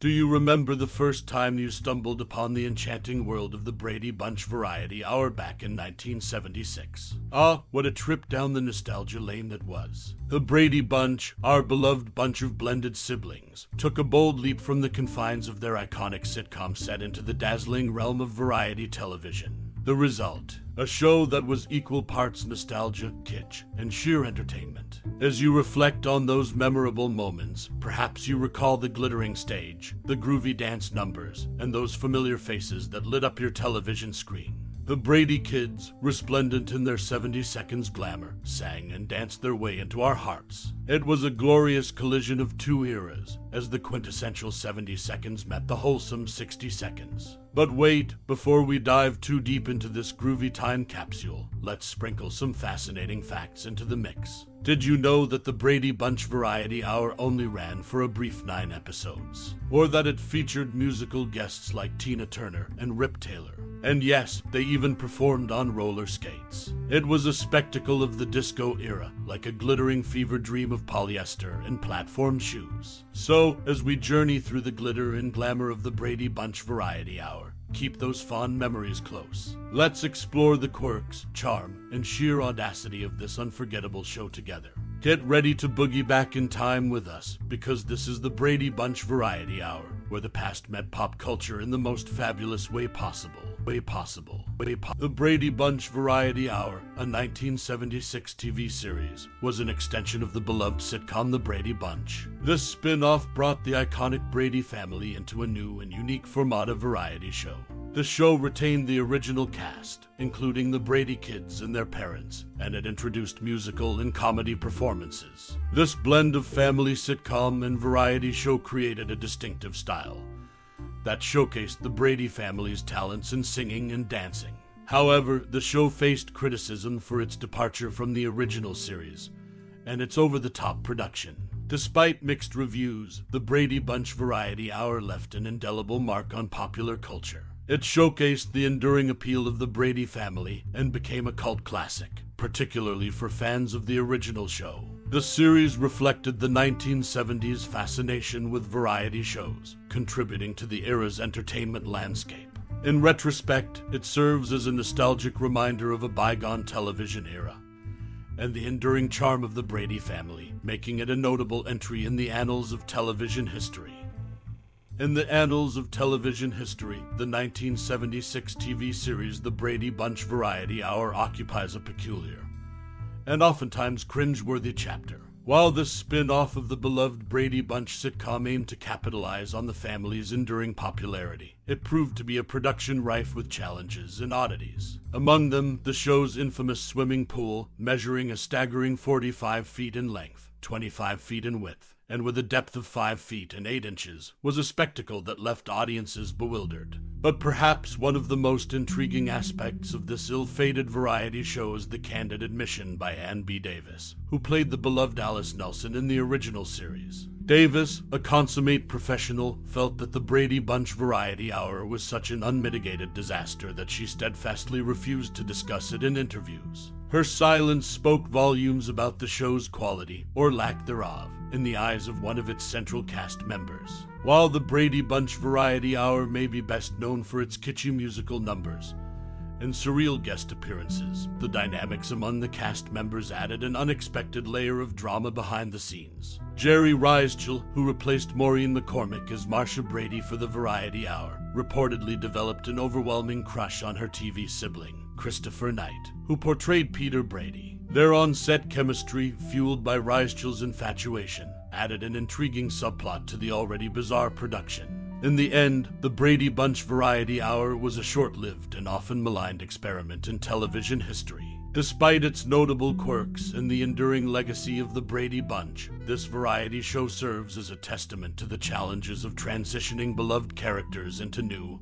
Do you remember the first time you stumbled upon the enchanting world of the Brady Bunch Variety Hour back in 1976? Ah, what a trip down the nostalgia lane that was. The Brady Bunch, our beloved bunch of blended siblings, took a bold leap from the confines of their iconic sitcom set into the dazzling realm of variety television. The result a show that was equal parts nostalgia, kitsch, and sheer entertainment. As you reflect on those memorable moments, perhaps you recall the glittering stage, the groovy dance numbers, and those familiar faces that lit up your television screen. The Brady kids, resplendent in their 70 seconds glamour, sang and danced their way into our hearts. It was a glorious collision of two eras, as the quintessential 70 seconds met the wholesome 60 seconds. But wait, before we dive too deep into this groovy time capsule, let's sprinkle some fascinating facts into the mix. Did you know that the Brady Bunch Variety Hour only ran for a brief nine episodes? Or that it featured musical guests like Tina Turner and Rip Taylor? And yes, they even performed on roller skates. It was a spectacle of the disco era, like a glittering fever dream of polyester and platform shoes. So, as we journey through the glitter and glamour of the Brady Bunch Variety Hour, keep those fond memories close. Let's explore the quirks, charm, and sheer audacity of this unforgettable show together. Get ready to boogie back in time with us, because this is the Brady Bunch Variety Hour, where the past met pop culture in the most fabulous way possible. Way possible. Way po- the Brady Bunch Variety Hour, a 1976 TV series, was an extension of the beloved sitcom The Brady Bunch. This spin off brought the iconic Brady family into a new and unique format of variety show. The show retained the original cast, including the Brady kids and their parents, and it introduced musical and comedy performances. This blend of family sitcom and variety show created a distinctive style that showcased the Brady family's talents in singing and dancing. However, the show faced criticism for its departure from the original series and its over the top production. Despite mixed reviews, the Brady Bunch Variety Hour left an indelible mark on popular culture. It showcased the enduring appeal of the Brady family and became a cult classic, particularly for fans of the original show. The series reflected the 1970s fascination with variety shows, contributing to the era's entertainment landscape. In retrospect, it serves as a nostalgic reminder of a bygone television era and the enduring charm of the Brady family, making it a notable entry in the annals of television history. In the annals of television history, the 1976 TV series The Brady Bunch Variety Hour occupies a peculiar and oftentimes cringe-worthy chapter. While this spin off of the beloved Brady Bunch sitcom aimed to capitalize on the family's enduring popularity, it proved to be a production rife with challenges and oddities. Among them, the show's infamous swimming pool, measuring a staggering 45 feet in length, 25 feet in width, and with a depth of 5 feet and 8 inches, was a spectacle that left audiences bewildered. But perhaps one of the most intriguing aspects of this ill fated variety show is the candid admission by Ann B. Davis, who played the beloved Alice Nelson in the original series. Davis, a consummate professional, felt that the Brady Bunch Variety Hour was such an unmitigated disaster that she steadfastly refused to discuss it in interviews. Her silence spoke volumes about the show's quality, or lack thereof, in the eyes of one of its central cast members. While the Brady Bunch Variety Hour may be best known for its kitschy musical numbers and surreal guest appearances, the dynamics among the cast members added an unexpected layer of drama behind the scenes. Geri Reischl, who replaced Maureen McCormick as Marcia Brady for the Variety Hour, reportedly developed an overwhelming crush on her TV sibling, Christopher Knight, who portrayed Peter Brady. Their on set chemistry, fueled by Reischl's infatuation, added an intriguing subplot to the already bizarre production. In the end, the Brady Bunch Variety Hour was a short lived and often maligned experiment in television history. Despite its notable quirks and the enduring legacy of the Brady Bunch, this variety show serves as a testament to the challenges of transitioning beloved characters into new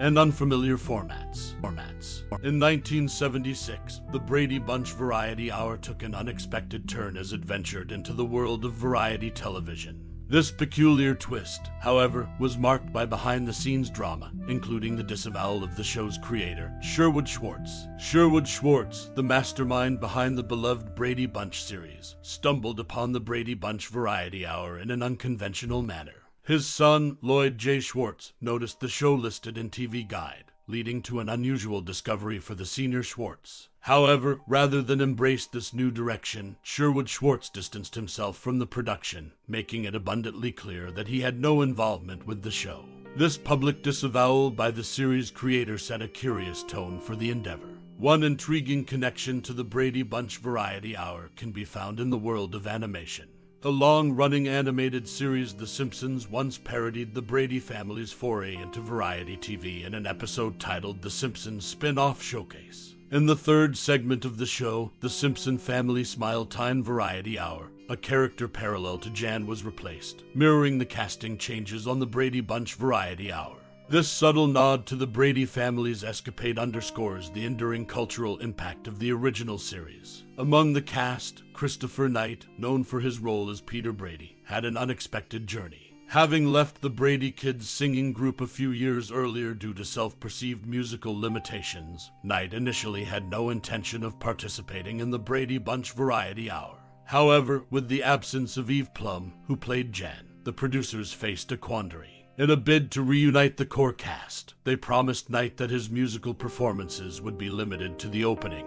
and unfamiliar formats. formats. In 1976, the Brady Bunch Variety Hour took an unexpected turn as it ventured into the world of variety television. This peculiar twist, however, was marked by behind the scenes drama, including the disavowal of the show's creator, Sherwood Schwartz. Sherwood Schwartz, the mastermind behind the beloved Brady Bunch series, stumbled upon the Brady Bunch Variety Hour in an unconventional manner. His son, Lloyd J. Schwartz, noticed the show listed in TV Guide, leading to an unusual discovery for the senior Schwartz. However, rather than embrace this new direction, Sherwood Schwartz distanced himself from the production, making it abundantly clear that he had no involvement with the show. This public disavowal by the series creator set a curious tone for the endeavor. One intriguing connection to the Brady Bunch Variety Hour can be found in the world of animation. The long running animated series The Simpsons once parodied the Brady family's foray into variety TV in an episode titled The Simpsons Spin Off Showcase. In the third segment of the show, The Simpson Family Smile Time Variety Hour, a character parallel to Jan was replaced, mirroring the casting changes on the Brady Bunch Variety Hour. This subtle nod to the Brady family's escapade underscores the enduring cultural impact of the original series. Among the cast, Christopher Knight, known for his role as Peter Brady, had an unexpected journey. Having left the Brady Kids singing group a few years earlier due to self perceived musical limitations, Knight initially had no intention of participating in the Brady Bunch Variety Hour. However, with the absence of Eve Plumb, who played Jan, the producers faced a quandary. In a bid to reunite the core cast, they promised Knight that his musical performances would be limited to the opening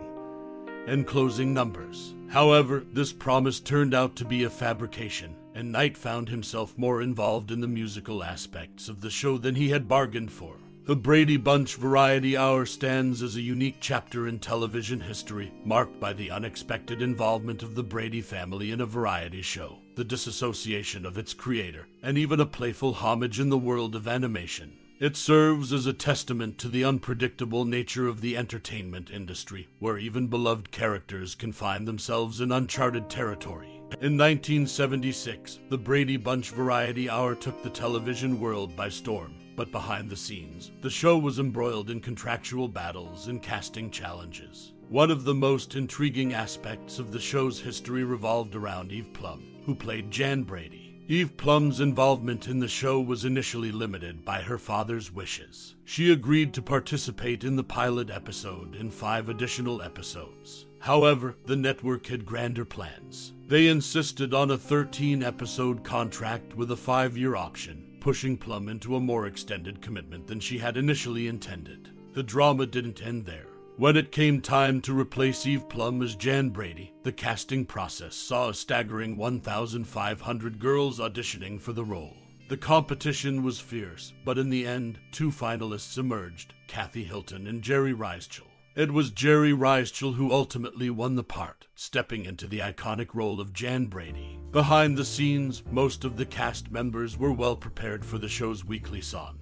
and closing numbers. However, this promise turned out to be a fabrication, and Knight found himself more involved in the musical aspects of the show than he had bargained for. The Brady Bunch Variety Hour stands as a unique chapter in television history, marked by the unexpected involvement of the Brady family in a variety show, the disassociation of its creator, and even a playful homage in the world of animation. It serves as a testament to the unpredictable nature of the entertainment industry, where even beloved characters can find themselves in uncharted territory. In 1976, the Brady Bunch Variety Hour took the television world by storm. But behind the scenes, the show was embroiled in contractual battles and casting challenges. One of the most intriguing aspects of the show's history revolved around Eve Plumb, who played Jan Brady. Eve Plumb's involvement in the show was initially limited by her father's wishes. She agreed to participate in the pilot episode and five additional episodes. However, the network had grander plans. They insisted on a 13 episode contract with a five year option pushing Plumb into a more extended commitment than she had initially intended. The drama didn't end there. When it came time to replace Eve Plumb as Jan Brady, the casting process saw a staggering 1,500 girls auditioning for the role. The competition was fierce, but in the end, two finalists emerged Kathy Hilton and Geri Reischl. It was Geri Reischl who ultimately won the part, stepping into the iconic role of Jan Brady. Behind the scenes, most of the cast members were well prepared for the show's weekly song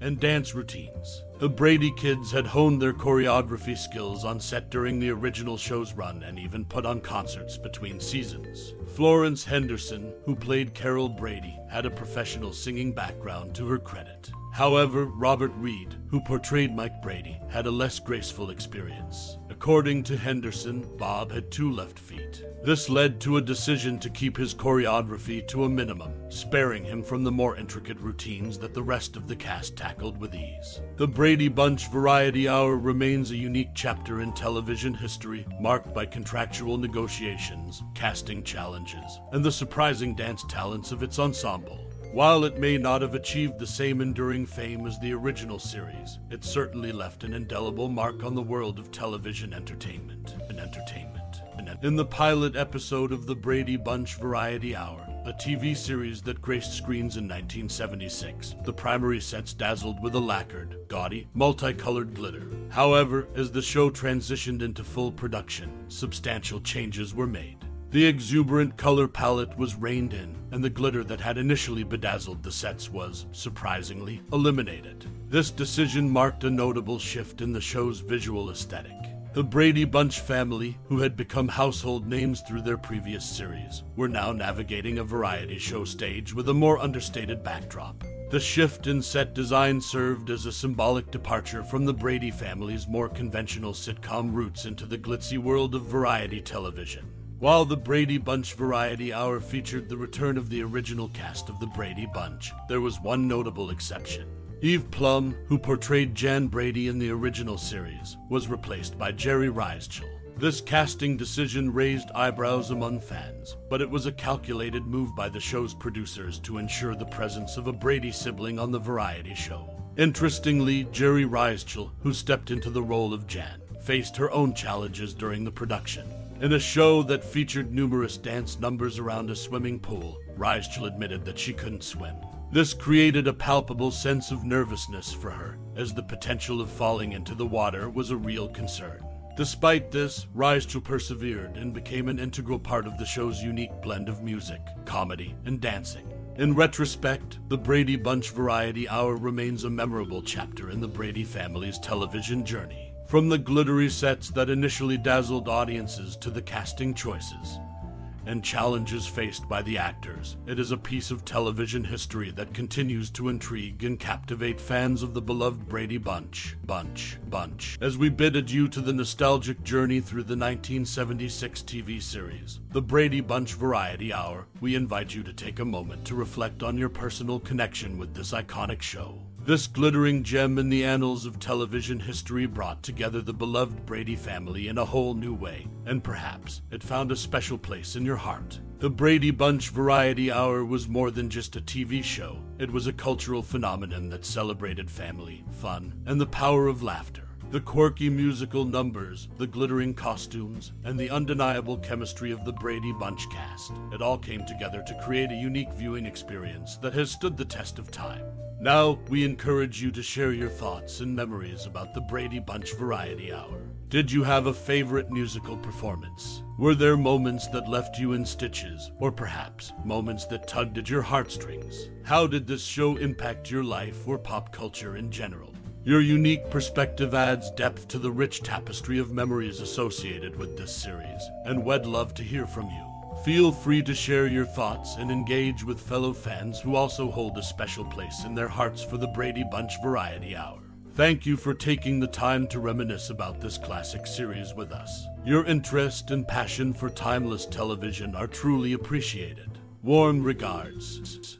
and dance routines. The Brady kids had honed their choreography skills on set during the original show's run and even put on concerts between seasons. Florence Henderson, who played Carol Brady, had a professional singing background to her credit. However, Robert Reed, who portrayed Mike Brady, had a less graceful experience. According to Henderson, Bob had two left feet. This led to a decision to keep his choreography to a minimum, sparing him from the more intricate routines that the rest of the cast tackled with ease. The Brady Bunch Variety Hour remains a unique chapter in television history, marked by contractual negotiations, casting challenges, and the surprising dance talents of its ensemble. While it may not have achieved the same enduring fame as the original series, it certainly left an indelible mark on the world of television entertainment and entertainment. In the pilot episode of the Brady Bunch Variety Hour, a TV series that graced screens in 1976, the primary sets dazzled with a lacquered, gaudy, multicolored glitter. However, as the show transitioned into full production, substantial changes were made. The exuberant color palette was reined in, and the glitter that had initially bedazzled the sets was, surprisingly, eliminated. This decision marked a notable shift in the show's visual aesthetic. The Brady Bunch family, who had become household names through their previous series, were now navigating a variety show stage with a more understated backdrop. The shift in set design served as a symbolic departure from the Brady family's more conventional sitcom roots into the glitzy world of variety television. While the Brady Bunch Variety Hour featured the return of the original cast of the Brady Bunch, there was one notable exception. Eve Plumb, who portrayed Jan Brady in the original series, was replaced by Geri Reischl. This casting decision raised eyebrows among fans, but it was a calculated move by the show's producers to ensure the presence of a Brady sibling on the variety show. Interestingly, Geri Reischl, who stepped into the role of Jan, faced her own challenges during the production. In a show that featured numerous dance numbers around a swimming pool, Reischl admitted that she couldn't swim. This created a palpable sense of nervousness for her, as the potential of falling into the water was a real concern. Despite this, Reischl persevered and became an integral part of the show's unique blend of music, comedy, and dancing. In retrospect, the Brady Bunch Variety Hour remains a memorable chapter in the Brady family's television journey. From the glittery sets that initially dazzled audiences to the casting choices, and challenges faced by the actors. It is a piece of television history that continues to intrigue and captivate fans of the beloved Brady Bunch. Bunch. Bunch. As we bid adieu to the nostalgic journey through the 1976 TV series, the Brady Bunch Variety Hour, we invite you to take a moment to reflect on your personal connection with this iconic show. This glittering gem in the annals of television history brought together the beloved Brady family in a whole new way, and perhaps it found a special place in your heart. The Brady Bunch Variety Hour was more than just a TV show, it was a cultural phenomenon that celebrated family, fun, and the power of laughter. The quirky musical numbers, the glittering costumes, and the undeniable chemistry of the Brady Bunch cast. It all came together to create a unique viewing experience that has stood the test of time. Now, we encourage you to share your thoughts and memories about the Brady Bunch Variety Hour. Did you have a favorite musical performance? Were there moments that left you in stitches, or perhaps moments that tugged at your heartstrings? How did this show impact your life or pop culture in general? Your unique perspective adds depth to the rich tapestry of memories associated with this series, and we'd love to hear from you. Feel free to share your thoughts and engage with fellow fans who also hold a special place in their hearts for the Brady Bunch Variety Hour. Thank you for taking the time to reminisce about this classic series with us. Your interest and passion for timeless television are truly appreciated. Warm regards.